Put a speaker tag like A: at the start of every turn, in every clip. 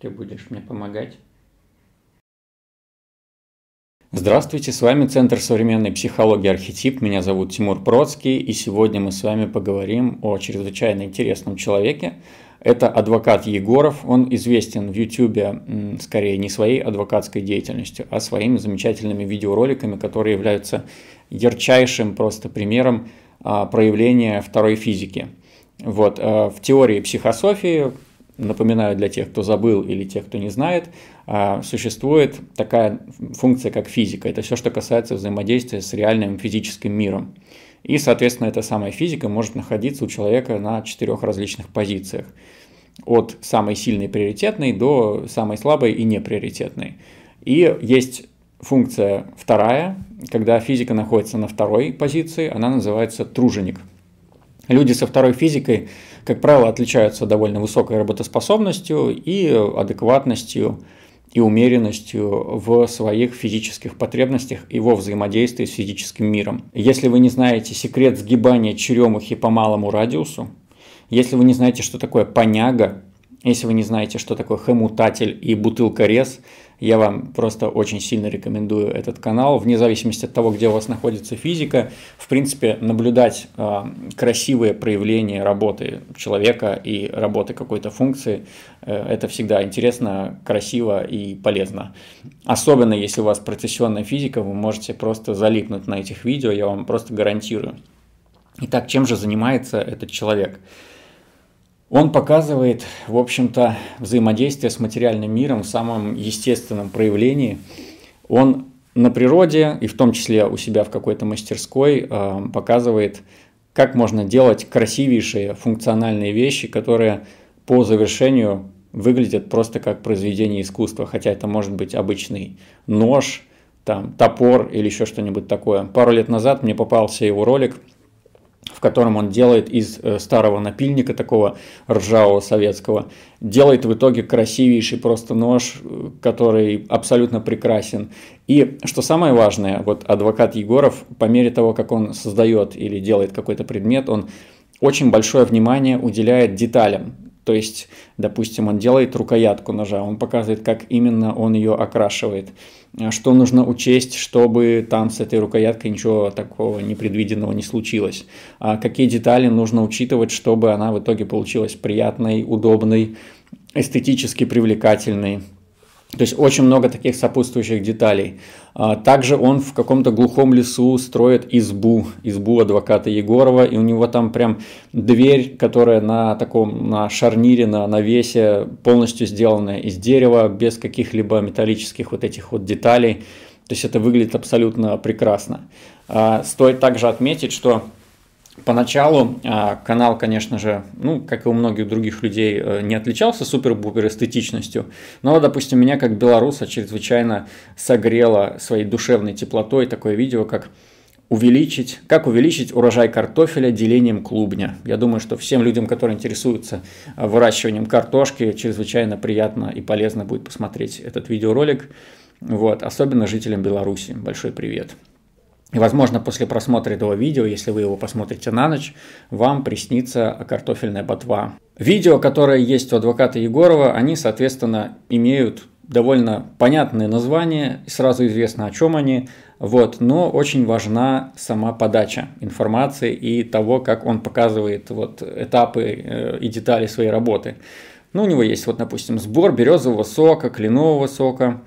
A: Ты будешь мне помогать? Здравствуйте, с вами Центр современной психологии «Архетип». Меня зовут Тимур Процкий, и сегодня мы с вами поговорим о чрезвычайно интересном человеке. Это адвокат Егоров. Он известен в YouTube скорее не своей адвокатской деятельностью, а своими замечательными видеороликами, которые являются ярчайшим просто примером а, проявления второй физики. Вот. А, в теории психософии напоминаю для тех, кто забыл или тех, кто не знает, а, существует такая функция, как физика. Это все, что касается взаимодействия с реальным физическим миром. И, соответственно, эта самая физика может находиться у человека на четырех различных позициях. От самой сильной приоритетной до самой слабой и неприоритетной. И есть функция вторая, когда физика находится на второй позиции, она называется труженик. Люди со второй физикой как правило, отличаются довольно высокой работоспособностью и адекватностью и умеренностью в своих физических потребностях и во взаимодействии с физическим миром. Если вы не знаете секрет сгибания черемухи по малому радиусу, если вы не знаете, что такое поняга, если вы не знаете, что такое хомутатель и бутылка рез, я вам просто очень сильно рекомендую этот канал. Вне зависимости от того, где у вас находится физика, в принципе, наблюдать э, красивые проявления работы человека и работы какой-то функции, э, это всегда интересно, красиво и полезно. Особенно если у вас процессионная физика, вы можете просто залипнуть на этих видео, я вам просто гарантирую. Итак, чем же занимается этот человек? Он показывает, в общем-то, взаимодействие с материальным миром в самом естественном проявлении. Он на природе, и в том числе у себя в какой-то мастерской, э, показывает, как можно делать красивейшие функциональные вещи, которые по завершению выглядят просто как произведение искусства, хотя это может быть обычный нож, там, топор или еще что-нибудь такое. Пару лет назад мне попался его ролик – в котором он делает из э, старого напильника, такого ржавого советского, делает в итоге красивейший просто нож, э, который абсолютно прекрасен. И что самое важное, вот адвокат Егоров, по мере того, как он создает или делает какой-то предмет, он очень большое внимание уделяет деталям. То есть, допустим, он делает рукоятку ножа, он показывает, как именно он ее окрашивает, а что нужно учесть, чтобы там с этой рукояткой ничего такого непредвиденного не случилось, а какие детали нужно учитывать, чтобы она в итоге получилась приятной, удобной, эстетически привлекательной. То есть очень много таких сопутствующих деталей. А, также он в каком-то глухом лесу строит избу, избу адвоката Егорова, и у него там прям дверь, которая на таком, на шарнире, на навесе, полностью сделанная из дерева, без каких-либо металлических вот этих вот деталей. То есть это выглядит абсолютно прекрасно. А, стоит также отметить, что Поначалу а, канал, конечно же, ну, как и у многих других людей, э, не отличался супер-бупер эстетичностью, но, допустим, меня как белоруса чрезвычайно согрело своей душевной теплотой такое видео, как увеличить, как увеличить урожай картофеля делением клубня. Я думаю, что всем людям, которые интересуются э, выращиванием картошки, чрезвычайно приятно и полезно будет посмотреть этот видеоролик. Вот, особенно жителям Беларуси. Большой привет. И, возможно, после просмотра этого видео, если вы его посмотрите на ночь, вам приснится картофельная ботва. Видео, которые есть у адвоката Егорова, они, соответственно, имеют довольно понятные названия, сразу известно, о чем они, вот, но очень важна сама подача информации и того, как он показывает вот, этапы э, и детали своей работы. Ну, у него есть, вот, допустим, сбор березового сока, кленового сока,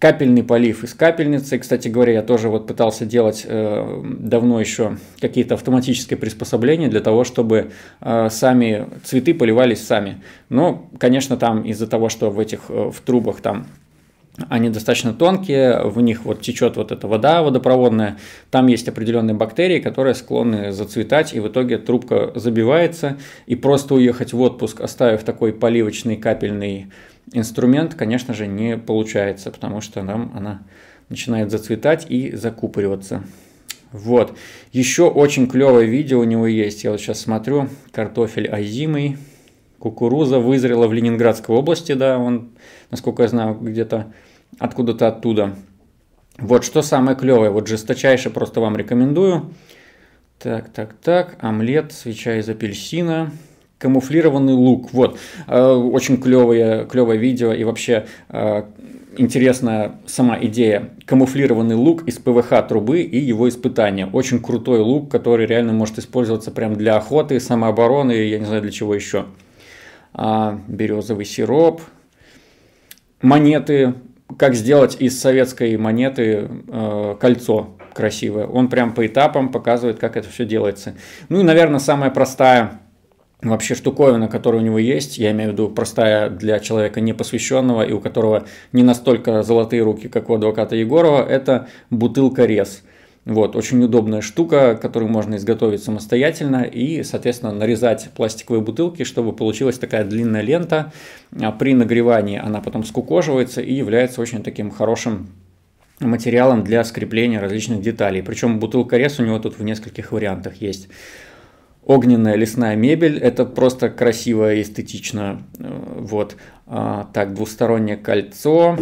A: Капельный полив из капельницы. Кстати говоря, я тоже вот пытался делать э, давно еще какие-то автоматические приспособления для того, чтобы э, сами цветы поливались сами. Но, конечно, там из-за того, что в этих э, в трубах там они достаточно тонкие, в них вот течет вот эта вода водопроводная, там есть определенные бактерии, которые склонны зацветать, и в итоге трубка забивается, и просто уехать в отпуск, оставив такой поливочный капельный инструмент, конечно же, не получается, потому что нам она начинает зацветать и закупориваться. Вот. Еще очень клевое видео у него есть. Я вот сейчас смотрю. Картофель озимый. Кукуруза вызрела в Ленинградской области, да, он, насколько я знаю, где-то откуда-то оттуда. Вот что самое клевое, вот жесточайше просто вам рекомендую. Так, так, так, омлет, свеча из апельсина, Камуфлированный лук. Вот. Э, очень клевое, клевое видео и вообще э, интересная сама идея. Камуфлированный лук из ПВХ трубы и его испытания. Очень крутой лук, который реально может использоваться прям для охоты, самообороны, я не знаю для чего еще. А, березовый сироп. Монеты. Как сделать из советской монеты э, кольцо красивое. Он прям по этапам показывает, как это все делается. Ну и, наверное, самая простая вообще штуковина, которая у него есть, я имею в виду простая для человека непосвященного и у которого не настолько золотые руки, как у адвоката Егорова, это бутылка-рез. Вот, очень удобная штука, которую можно изготовить самостоятельно и, соответственно, нарезать пластиковые бутылки, чтобы получилась такая длинная лента. А при нагревании она потом скукоживается и является очень таким хорошим материалом для скрепления различных деталей. Причем бутылка-рез у него тут в нескольких вариантах есть огненная лесная мебель. Это просто красиво и эстетично. Э, вот. А, так, двустороннее кольцо.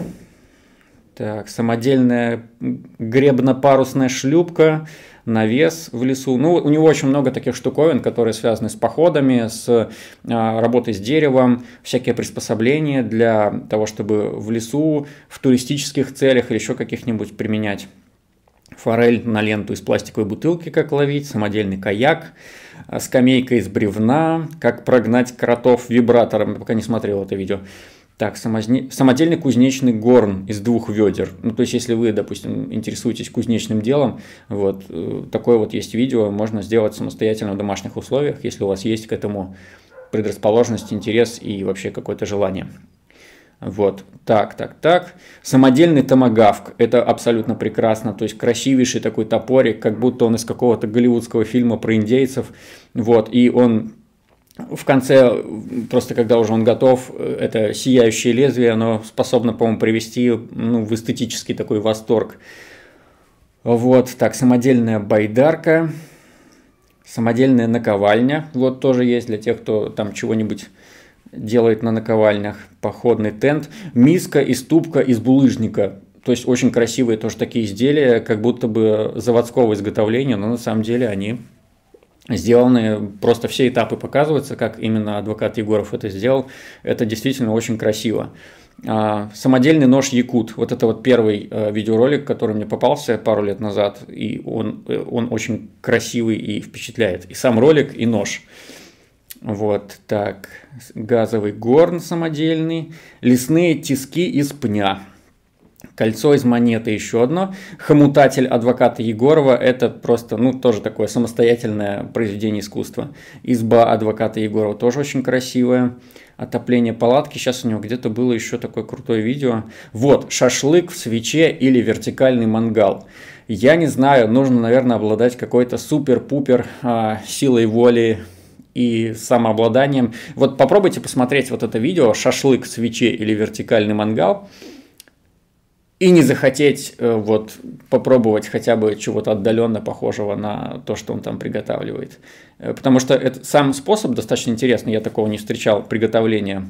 A: Так, самодельная гребно-парусная шлюпка, навес в лесу. Ну, у него очень много таких штуковин, которые связаны с походами, с а, работой с деревом, всякие приспособления для того, чтобы в лесу, в туристических целях или еще каких-нибудь применять форель на ленту из пластиковой бутылки, как ловить, самодельный каяк, а, скамейка из бревна, как прогнать кротов вибратором, я пока не смотрел это видео. Так, самодельный кузнечный горн из двух ведер. Ну, то есть, если вы, допустим, интересуетесь кузнечным делом, вот, э, такое вот есть видео, можно сделать самостоятельно в домашних условиях, если у вас есть к этому предрасположенность, интерес и вообще какое-то желание. Вот, так, так, так. Самодельный томагавк, это абсолютно прекрасно, то есть красивейший такой топорик, как будто он из какого-то голливудского фильма про индейцев, вот, и он в конце, просто когда уже он готов, это сияющее лезвие, оно способно, по-моему, привести ну, в эстетический такой восторг. Вот, так, самодельная байдарка, самодельная наковальня, вот тоже есть для тех, кто там чего-нибудь делает на наковальнях, походный тент, миска и ступка из булыжника. То есть очень красивые тоже такие изделия, как будто бы заводского изготовления, но на самом деле они сделаны, просто все этапы показываются, как именно адвокат Егоров это сделал. Это действительно очень красиво. А, самодельный нож Якут. Вот это вот первый э, видеоролик, который мне попался пару лет назад, и он, э, он очень красивый и впечатляет. И сам ролик, и нож. Вот так, газовый горн самодельный, лесные тиски из пня. Кольцо из монеты еще одно. Хомутатель адвоката Егорова – это просто, ну, тоже такое самостоятельное произведение искусства. Изба адвоката Егорова тоже очень красивая. Отопление палатки. Сейчас у него где-то было еще такое крутое видео. Вот, шашлык в свече или вертикальный мангал. Я не знаю, нужно, наверное, обладать какой-то супер-пупер а, силой воли и самообладанием. Вот попробуйте посмотреть вот это видео «Шашлык в свече или вертикальный мангал» и не захотеть э, вот попробовать хотя бы чего-то отдаленно похожего на то, что он там приготавливает. Э, потому что это, сам способ достаточно интересный, я такого не встречал, приготовления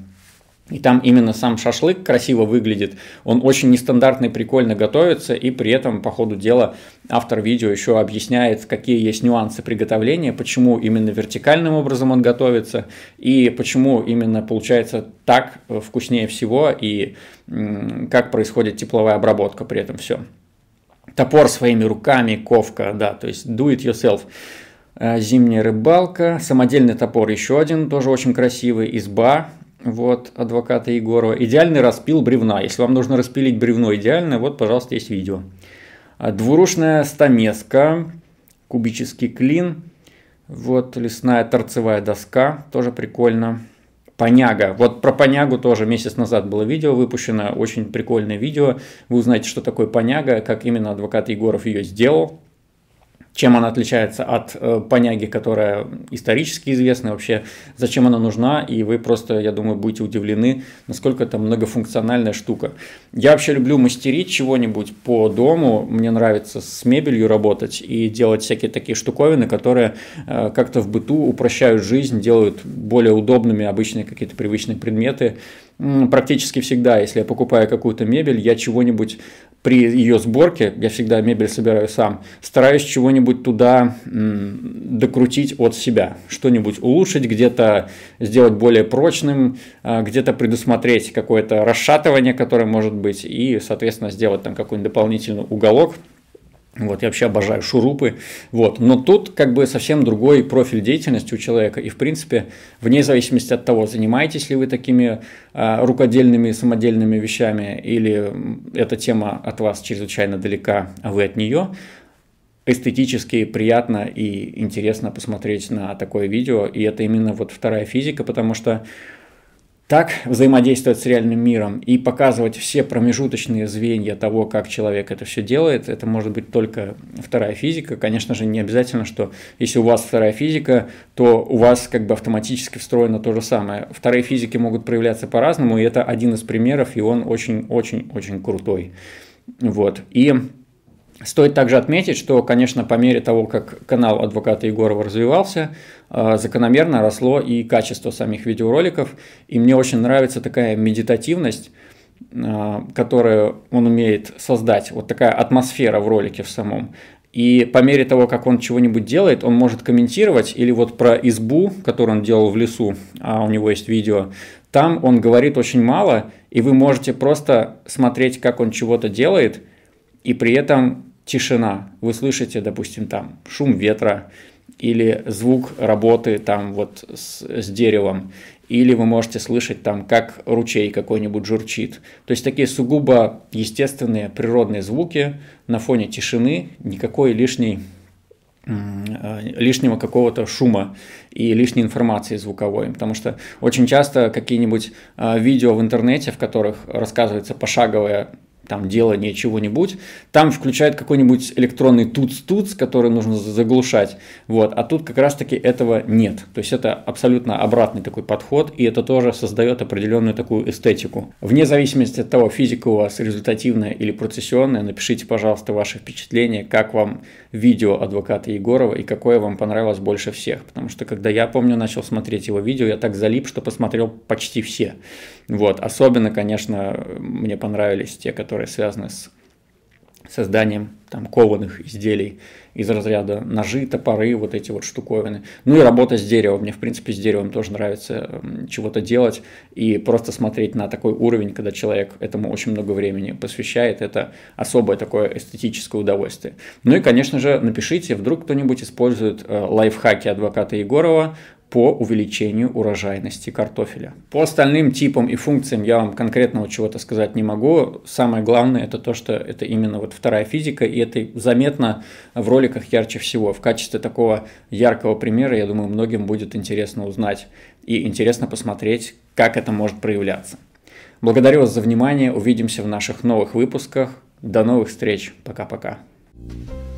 A: и там именно сам шашлык красиво выглядит. Он очень нестандартный, прикольно готовится, и при этом по ходу дела автор видео еще объясняет, какие есть нюансы приготовления, почему именно вертикальным образом он готовится, и почему именно получается так вкуснее всего, и как происходит тепловая обработка при этом все. Топор своими руками, ковка, да, то есть do it yourself. Э, зимняя рыбалка, самодельный топор еще один, тоже очень красивый, изба, вот, адвоката Егорова. Идеальный распил бревна. Если вам нужно распилить бревно идеально, вот, пожалуйста, есть видео. А, двуручная стамеска, кубический клин. Вот, лесная торцевая доска, тоже прикольно. Поняга. Вот про понягу тоже месяц назад было видео выпущено, очень прикольное видео. Вы узнаете, что такое поняга, как именно адвокат Егоров ее сделал чем она отличается от э, поняги, которая исторически известна, вообще зачем она нужна, и вы просто, я думаю, будете удивлены, насколько это многофункциональная штука. Я вообще люблю мастерить чего-нибудь по дому, мне нравится с мебелью работать и делать всякие такие штуковины, которые э, как-то в быту упрощают жизнь, делают более удобными обычные какие-то привычные предметы, практически всегда, если я покупаю какую-то мебель, я чего-нибудь при ее сборке, я всегда мебель собираю сам, стараюсь чего-нибудь туда докрутить от себя, что-нибудь улучшить, где-то сделать более прочным, а, где-то предусмотреть какое-то расшатывание, которое может быть, и, соответственно, сделать там какой-нибудь дополнительный уголок, вот, я вообще обожаю шурупы. Вот. Но тут как бы совсем другой профиль деятельности у человека. И, в принципе, вне зависимости от того, занимаетесь ли вы такими а, рукодельными, самодельными вещами, или эта тема от вас чрезвычайно далека, а вы от нее, эстетически приятно и интересно посмотреть на такое видео. И это именно вот вторая физика, потому что так взаимодействовать с реальным миром и показывать все промежуточные звенья того, как человек это все делает, это может быть только вторая физика. Конечно же, не обязательно, что если у вас вторая физика, то у вас как бы автоматически встроено то же самое. Вторые физики могут проявляться по-разному, и это один из примеров, и он очень-очень-очень крутой. Вот. И Стоит также отметить, что, конечно, по мере того, как канал адвоката Егорова развивался, э, закономерно росло и качество самих видеороликов. И мне очень нравится такая медитативность, э, которую он умеет создать, вот такая атмосфера в ролике в самом. И по мере того, как он чего-нибудь делает, он может комментировать, или вот про избу, которую он делал в лесу, а у него есть видео, там он говорит очень мало, и вы можете просто смотреть, как он чего-то делает, и при этом тишина. Вы слышите, допустим, там шум ветра или звук работы там вот с, с деревом, или вы можете слышать там, как ручей какой-нибудь журчит. То есть такие сугубо естественные природные звуки на фоне тишины, никакой лишней лишнего какого-то шума и лишней информации звуковой. Потому что очень часто какие-нибудь э, видео в интернете, в которых рассказывается пошаговая там делание чего-нибудь, там включает какой-нибудь электронный туц-туц, который нужно заглушать, вот, а тут как раз-таки этого нет, то есть это абсолютно обратный такой подход, и это тоже создает определенную такую эстетику. Вне зависимости от того, физика у вас результативная или процессионная, напишите, пожалуйста, ваши впечатления, как вам видео адвоката Егорова и какое вам понравилось больше всех, потому что когда я, помню, начал смотреть его видео, я так залип, что посмотрел почти все, вот, особенно, конечно, мне понравились те, которые связаны с созданием там кованых изделий из разряда ножи, топоры, вот эти вот штуковины. Ну и работа с деревом. Мне, в принципе, с деревом тоже нравится чего-то делать и просто смотреть на такой уровень, когда человек этому очень много времени посвящает. Это особое такое эстетическое удовольствие. Ну и, конечно же, напишите, вдруг кто-нибудь использует э, лайфхаки адвоката Егорова по увеличению урожайности картофеля. По остальным типам и функциям я вам конкретного чего-то сказать не могу. Самое главное это то, что это именно вот вторая физика, и это заметно в роликах ярче всего. В качестве такого яркого примера, я думаю, многим будет интересно узнать и интересно посмотреть, как это может проявляться. Благодарю вас за внимание, увидимся в наших новых выпусках. До новых встреч, пока-пока. thank you